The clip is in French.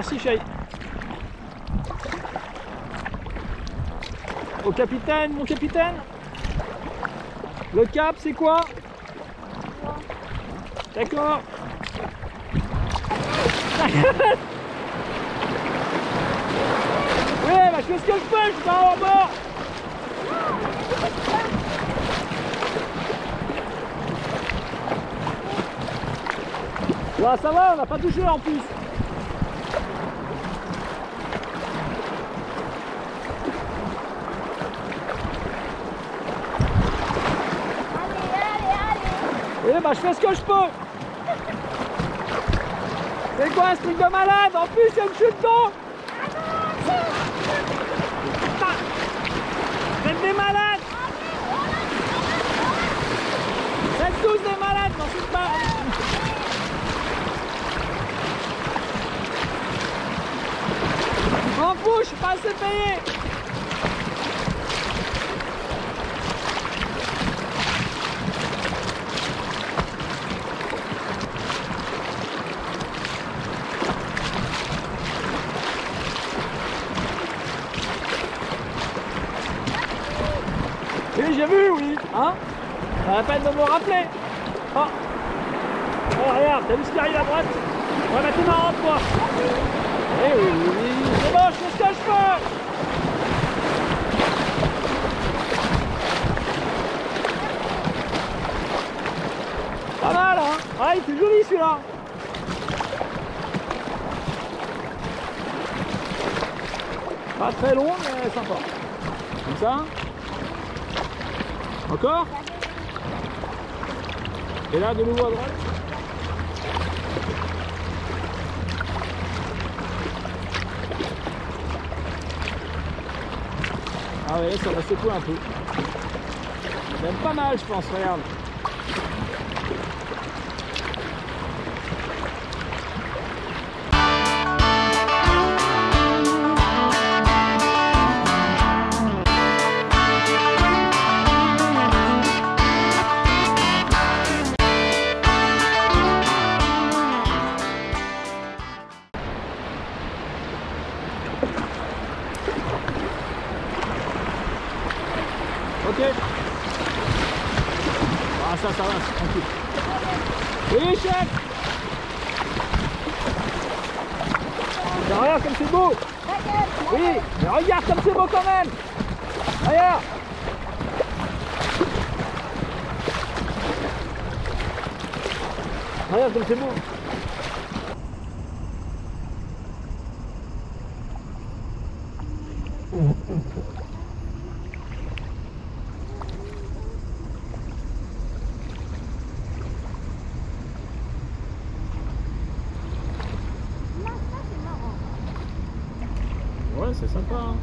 Merci chérie. Au capitaine, mon capitaine Le cap c'est quoi? D'accord. oui, bah je fais ce que je peux, je suis en bord Ouais, ça va, on n'a pas touché en plus. Eh bah je fais ce que je peux. C'est quoi ce truc de malade? En plus, il y a une chute d'eau. Vous êtes des malades Vous êtes tous des malades, n'en chute pas M'en fous, je suis pas assez payé Oui, j'ai vu, oui. Hein Ça la peine de me rappeler. Oh. Oh, regarde, t'as vu ce qui arrive à droite Ouais, bah t'es marrant, toi. Eh oui, oui. C'est bon, je fais ce que je peux. Pas mal, hein Ouais, il est joli, celui-là. Pas très long, mais sympa. Comme ça. Encore Et là, de nouveau à droite. Ah ouais, ça va secouer un peu. Même pas mal, je pense, regarde. Ok. Ah ça, ça va, tranquille. Oui, chef Regarde comme c'est beau Oui, mais regarde comme c'est beau quand même Regarde Non, C'est sympa. Hein.